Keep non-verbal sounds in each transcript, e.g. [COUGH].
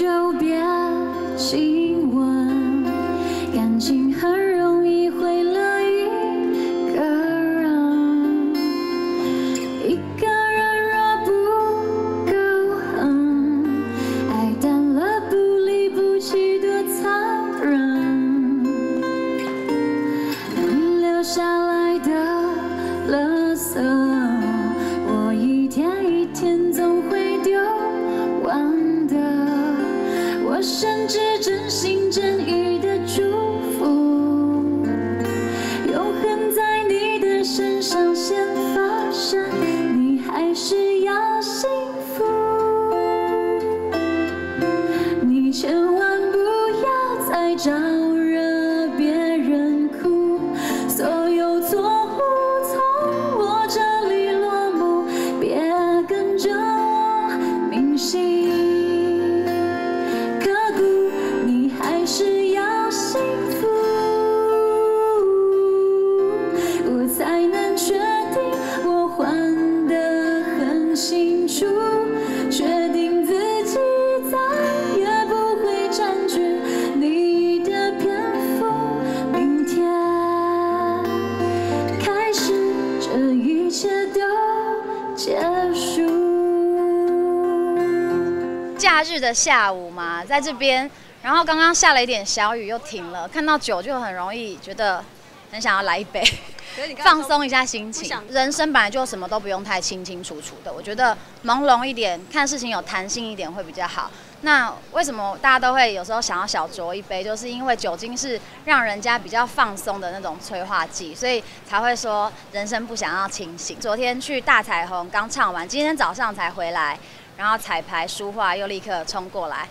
就别我甚至假日的下午嘛，在这边，然后刚刚下了一点小雨，又停了。看到酒就很容易觉得很想要来一杯，放松一下心情。人生本来就什么都不用太清清楚楚的，我觉得朦胧一点，看事情有弹性一点会比较好。那为什么大家都会有时候想要小酌一杯，就是因为酒精是让人家比较放松的那种催化剂，所以才会说人生不想要清醒。昨天去大彩虹刚唱完，今天早上才回来，然后彩排书画又立刻冲过来。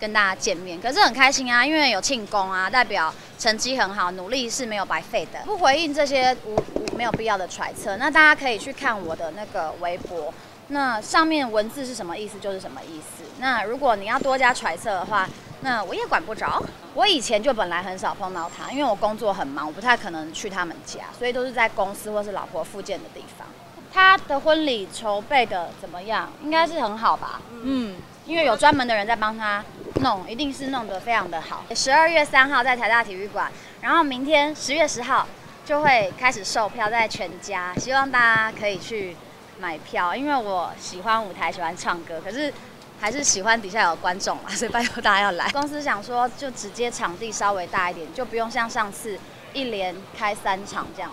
跟大家见面，可是很开心啊，因为有庆功啊，代表成绩很好，努力是没有白费的。不回应这些无无没有必要的揣测，那大家可以去看我的那个微博，那上面文字是什么意思就是什么意思。那如果你要多加揣测的话，那我也管不着。我以前就本来很少碰到他，因为我工作很忙，我不太可能去他们家，所以都是在公司或是老婆附近的地方。他的婚礼筹备的怎么样？应该是很好吧？嗯，因为有专门的人在帮他弄，一定是弄得非常的好。十二月三号在台大体育馆，然后明天十月十号就会开始售票在全家，希望大家可以去买票，因为我喜欢舞台，喜欢唱歌，可是还是喜欢底下有观众嘛，所以拜托大家要来。公司想说就直接场地稍微大一点，就不用像上次一连开三场这样。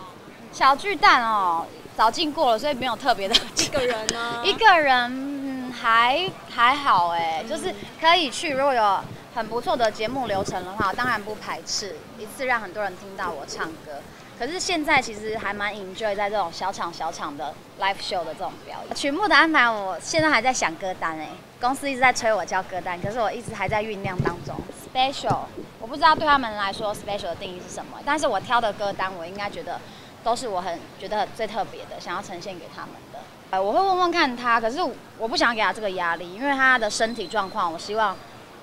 小巨蛋哦，早进过了，所以没有特别的 [LAUGHS] 一个人呢？[LAUGHS] 一个人、嗯、还还好哎，就是可以去。如果有很不错的节目流程的话，当然不排斥一次让很多人听到我唱歌。可是现在其实还蛮 enjoy 在这种小场小场的 live show 的这种表演。曲目的安排，我现在还在想歌单哎，公司一直在催我交歌单，可是我一直还在酝酿当中。special，我不知道对他们来说 special 的定义是什么，但是我挑的歌单，我应该觉得都是我很觉得最特别的，想要呈现给他们的。呃，我会问问看他，可是我不想给他这个压力，因为他的身体状况，我希望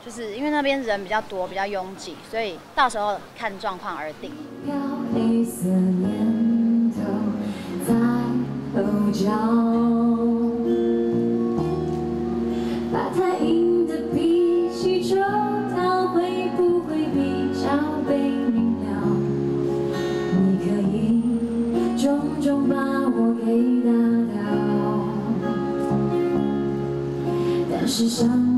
就是因为那边人比较多，比较拥挤，所以到时候看状况而定。黑色念头在是想